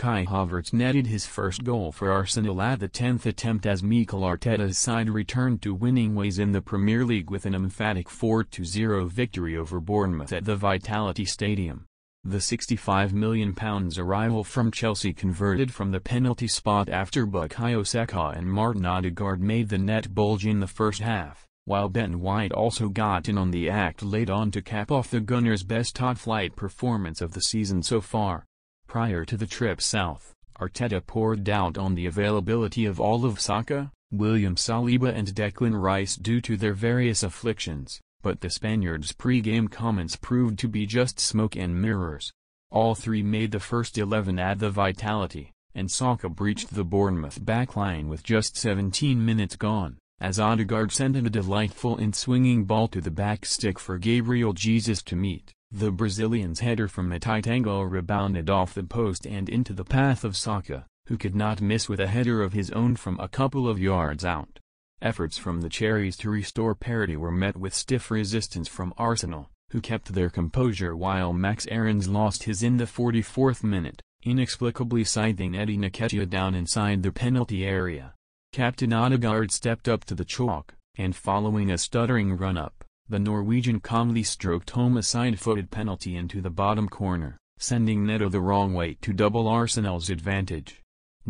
Kai Havertz netted his first goal for Arsenal at the 10th attempt as Mikel Arteta's side returned to winning ways in the Premier League with an emphatic 4-0 victory over Bournemouth at the Vitality Stadium. The £65 million arrival from Chelsea converted from the penalty spot after Bukayo Saka and Martin Odegaard made the net bulge in the first half, while Ben White also got in on the act late on to cap off the Gunners' best top-flight performance of the season so far. Prior to the trip south, Arteta poured doubt on the availability of Olive Saka, William Saliba and Declan Rice due to their various afflictions, but the Spaniards' pre-game comments proved to be just smoke and mirrors. All three made the first 11 at the Vitality, and Saka breached the Bournemouth backline with just 17 minutes gone, as Odegaard sent a delightful and swinging ball to the back stick for Gabriel Jesus to meet. The Brazilian's header from a tight angle rebounded off the post and into the path of Saka, who could not miss with a header of his own from a couple of yards out. Efforts from the Cherries to restore parity were met with stiff resistance from Arsenal, who kept their composure while Max Aarons lost his in the 44th minute, inexplicably scything Eddie Nketiah down inside the penalty area. Captain Odegaard stepped up to the chalk, and following a stuttering run-up, the Norwegian calmly stroked home a side-footed penalty into the bottom corner, sending Neto the wrong way to double Arsenal's advantage.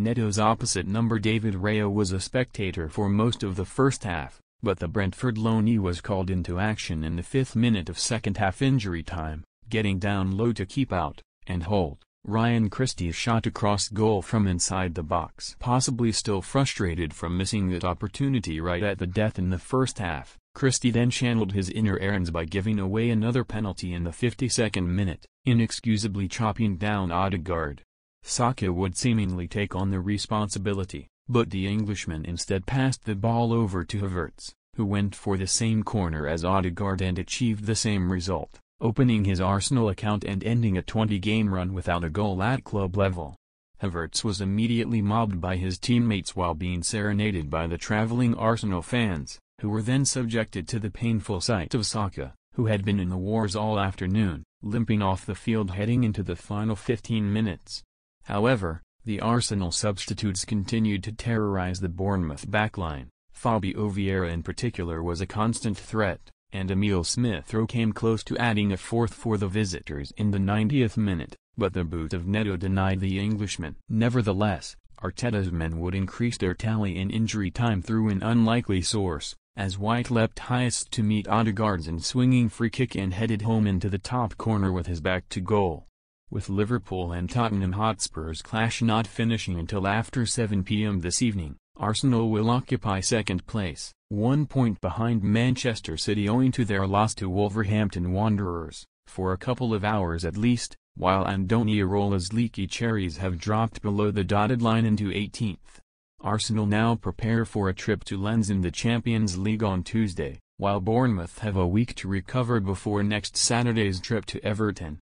Neto's opposite number David Raya was a spectator for most of the first half, but the Brentford loanee was called into action in the fifth minute of second-half injury time, getting down low to keep out, and hold. Ryan Christie's shot across goal from inside the box. Possibly still frustrated from missing that opportunity right at the death in the first half, Christie then channeled his inner Aarons by giving away another penalty in the 52nd minute, inexcusably chopping down Odegaard. Saka would seemingly take on the responsibility, but the Englishman instead passed the ball over to Havertz, who went for the same corner as Odegaard and achieved the same result, opening his Arsenal account and ending a 20-game run without a goal at club level. Havertz was immediately mobbed by his teammates while being serenaded by the traveling Arsenal fans who were then subjected to the painful sight of Saka, who had been in the wars all afternoon, limping off the field heading into the final 15 minutes. However, the Arsenal substitutes continued to terrorize the Bournemouth backline. Fabio Vieira in particular was a constant threat, and Emile Smith-Rowe came close to adding a fourth for the visitors in the 90th minute, but the boot of Neto denied the Englishman. Nevertheless, Arteta's men would increase their tally in injury time through an unlikely source, as White leapt highest to meet Odegaard's and swinging free kick and headed home into the top corner with his back to goal. With Liverpool and Tottenham Hotspur's clash not finishing until after 7 p.m. this evening, Arsenal will occupy second place, one point behind Manchester City owing to their loss to Wolverhampton Wanderers, for a couple of hours at least, while Andoni Iraola's leaky cherries have dropped below the dotted line into 18th. Arsenal now prepare for a trip to Lens in the Champions League on Tuesday, while Bournemouth have a week to recover before next Saturday's trip to Everton.